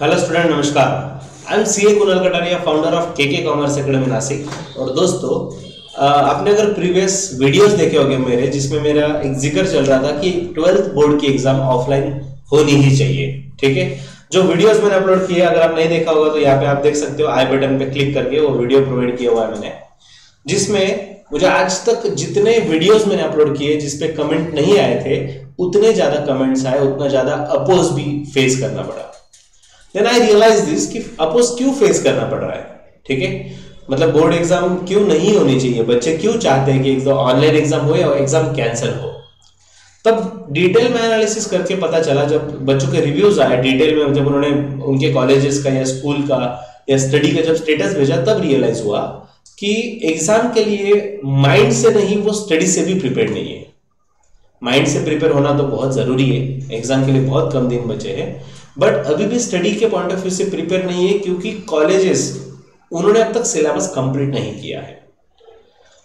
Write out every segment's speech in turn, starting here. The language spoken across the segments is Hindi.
हेलो स्टूडेंट नमस्कार। I am C A Kunal Kataria founder of K commerce academy Nashik और दोस्तों आपने अगर प्रीवियस वीडियोस देखे होंगे मेरे, जिसमें मेरा एक ज़िक्र चल रहा था कि ट्वेल्थ बोर्ड की एग्ज़ाम ऑफलाइन होनी ही चाहिए, ठीक है? जो वीडियोस मैंने अपलोड किए, अगर आप नहीं देखा होगा तो यहाँ पे आप देख सकते हो आई बटन पे क्लिक करके वो वीडियो प्रोवाइड किया हुआ है मैंने। जिसमें मुझे आज तक जितने वीडियोस मैंने अपलोड किए जिसपे कमेंट नहीं आए थे, उतने ज़्यादा कमेंट्स आए, उतना ज़्यादा अपोज भी फेस करना पड़ा। देन आई रियलाइज़ दिस कि अपोज क्यों फेस करना पड़ रहा है? ठीक है? मतलब बोर्ड एग्ज़ाम क्यों नहीं होनी चाहिए? बच्चे क्यों चाहते हैं कि ऑनलाइन एग्ज़ाम हो या एग्ज़ाम कैंसिल हो? तब डिटेल में एनालिसिस करके पता चला, जब बच्चों के रिव्यूज़ आए डिटेल में जब उन्होंने उनके कॉलेजेस का या स्कूल का या स्टडी का जब स्टेटस भेजा, तब रियलाइज़ हुआ कि एग्ज़ाम के लिए माइंड से नहीं, वो स्टडी से भी प्रिपेयर नहीं है। माइंड से प्रिपेयर होना तो बहुत ज़रूरी है। एग्ज़ाम के लिए बहुत कम दिन बचे हैं। बट अभी भी स्टडी के पॉइंट ऑफ़ व्यू से प्रिपेयर नहीं है क्योंकि कॉलेजेस उन्होंने अब तक सिलेबस कंप्लीट नहीं किया है।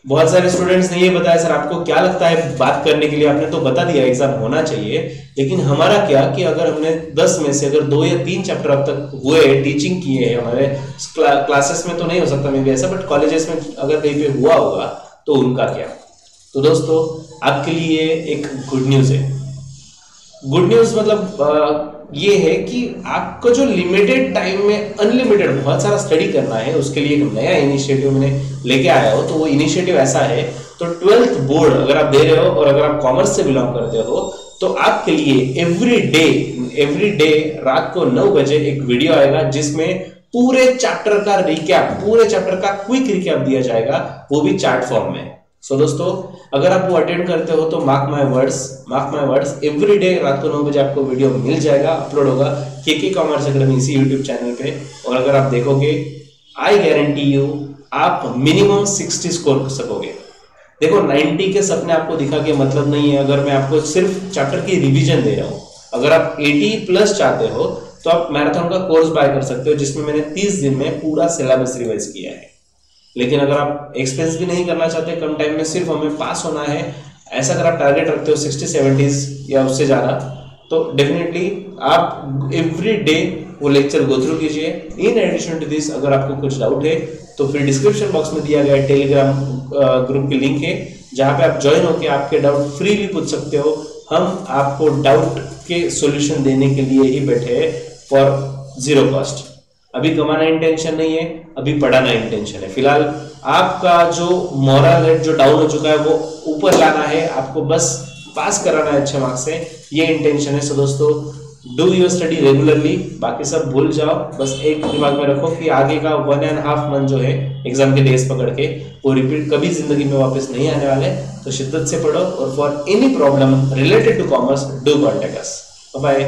बहुत सारे स्टूडेंट्स ने ये बताया सर आपको क्या लगता है बात करने के लिए? आपने तो बता दिया एग्ज़ाम होना चाहिए। लेकिन हमारा क्या कि अगर हमने 10 में से अगर दो या तीन चैप्टर अब तक हुए टीचिंग किए हैं हमारे क्ला, क्लासेस में तो नहीं हो सकता मे भी ऐसा बट कॉलेजेस में अगर कहीं पे हुआ होगा तो उनका क्या? तो दोस्तों आपके लिए एक गुड न्यूज़ है। गुड न्यूज़ मतलब अ, ये है कि आपको जो लिमिटेड टाइम में अनलिमिटेड बहुत सारा स्टडी करना है, उसके लिए एक नया इनिशिएटिव मैंने लेके आया हो तो वो इनिशिएटिव ऐसा है तो ट्वेल्थ बोर्ड अगर आप दे रहे हो और अगर आप कॉमर्स से बिलोंग करते हो तो आपके लिए एवरी डे एवरी डे रात को नौ बजे एक वीडियो आएगा, जिसमें पूरे चैप्टर का रिकैप पूरे चैप्टर का क्विक रिकैप दिया जाएगा, वो भी चार्ट फॉर्म में। सो so, दोस्तों अगर आप वो अटेंड करते हो तो mark my words mark my words every day रात को नौ बजे आपको वीडियो मिल जाएगा अपलोड होगा के के कॉमर्स अकेडमी इसी यूट्यूब चैनल पे। और अगर आप देखोगे आई गारंटी यू आप मिनिमम 60 स्कोर कर सकोगे। देखो 90 के सपने आपको दिखा के मतलब नहीं है। अगर मैं आपको सिर्फ़ चैप्टर की रिविजन दे रहा हूँ अगर आप एटी प्लस चाहते हो तो आप मैराथन का कोर्स बाय कर सकते हो जिसमें मैंने 30 दिन में पूरा सिलेबस रिवाइज किया है। लेकिन अगर आप एक्सपेंस भी नहीं करना चाहते, कम टाइम में सिर्फ़ हमें पास होना है, ऐसा अगर आप टारगेट रखते हो सिक्सटी सेवेंटीज या उससे ज़्यादा तो डेफिनेटली आप एवरी डे वो लेक्चर गो थ्रू कीजिए। इन एडिशन टू दिस अगर आपको कुछ डाउट है तो फिर डिस्क्रिप्शन बॉक्स में दिया गया टेलीग्राम ग्रुप की लिंक है, जहाँ पे आप ज्वाइन होकर आपके डाउट फ्रीली पूछ सकते हो। हम आपको डाउट के सॉल्यूशन देने के लिए ही बैठे हैं फॉर ज़ीरो कॉस्ट अभी कमाना इंटेंशन नहीं है, अभी पढ़ाना इंटेंशन है। फ़िलहाल आपका जो मॉरल रेट जो डाउन हो चुका है, वो ऊपर लाना है। आपको बस पास कराना है अच्छे मार्क्स से। ये इंटेंशन है। सो दोस्तों डू योर स्टडी रेगुलरली बाकी सब भूल जाओ। बस एक दिमाग में रखो कि आगे का वन एंड हाफ़ मंथ जो है एग्ज़ाम के डेज़ पकड़ के, वो रिपीट कभी ज़िंदगी में वापस नहीं आने वाले। तो शिद्दत से पढ़ो और for any problem related to commerce do contact us by